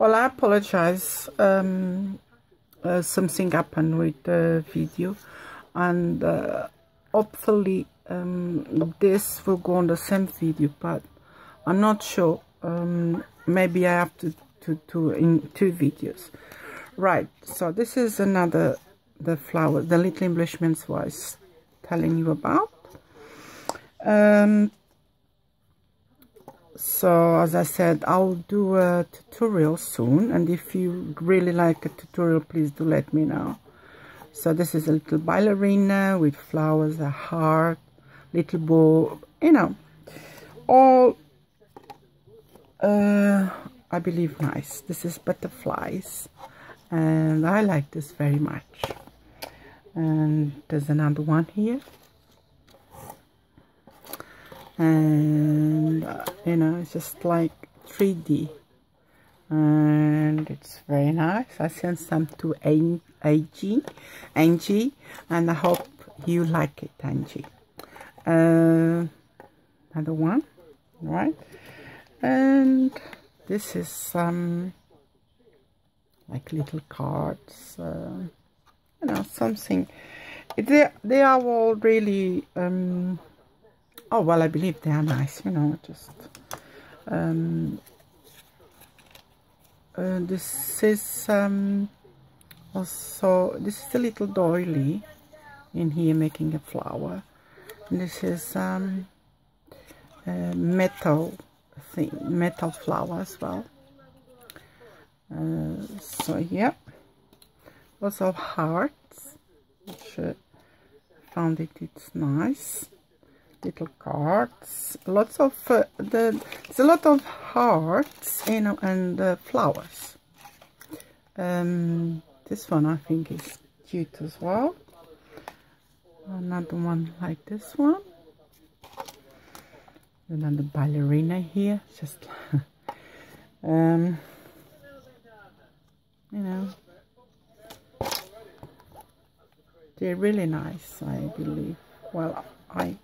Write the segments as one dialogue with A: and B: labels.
A: well I apologize um, uh, something happened with the video and uh, hopefully um, this will go on the same video but I'm not sure. Um, maybe I have to to do in two videos. Right so this is another the flower the little embellishments was telling you about. Um, so as I said I'll do a tutorial soon and if you really like a tutorial please do let me know. So this is a little ballerina with flowers a heart little bow you know all uh, I believe nice this is butterflies and I like this very much. And there's another one here and uh, you know it's just like 3d and it's very nice. I sent some to Angie Angie and I hope you like it Angie. Uh, another one right? And this is some like little cards uh, you know something. They, they are all really um, oh well I believe they are nice you know just um, uh, this is um, also this is a little doily in here making a flower. This is um, metal thing metal flower as well. Uh, so yeah. Of hearts. Which uh, found it it's nice little cards. Lots of uh, the it's a lot of hearts you know and uh, flowers. Um this one i think is cute as well. Another one like this one. Another ballerina here just um you know. They're really nice i believe. Well i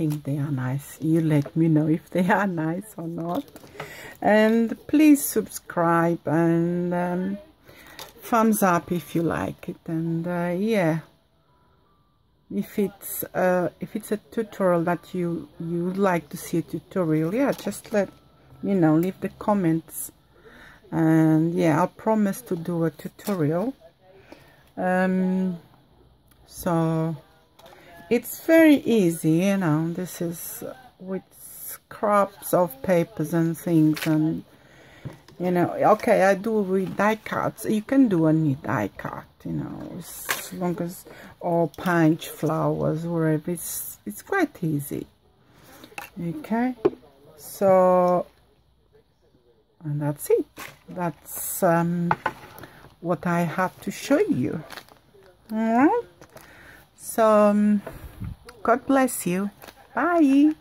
A: think they are nice. You let me know if they are nice or not. And please subscribe and um, thumbs up if you like it. And uh, yeah. If it's uh, if it's a tutorial that you you would like to see a tutorial yeah just let me know. Leave the comments. And yeah I'll promise to do a tutorial. Um, so it's very easy you know. This is with scraps of papers and things and you know okay I do with die cuts. You can do any die cut you know as long as or punch flowers wherever it's it's quite easy. Okay? So and that's it. That's um what I have to show you. All right? So, um, God bless you. Bye.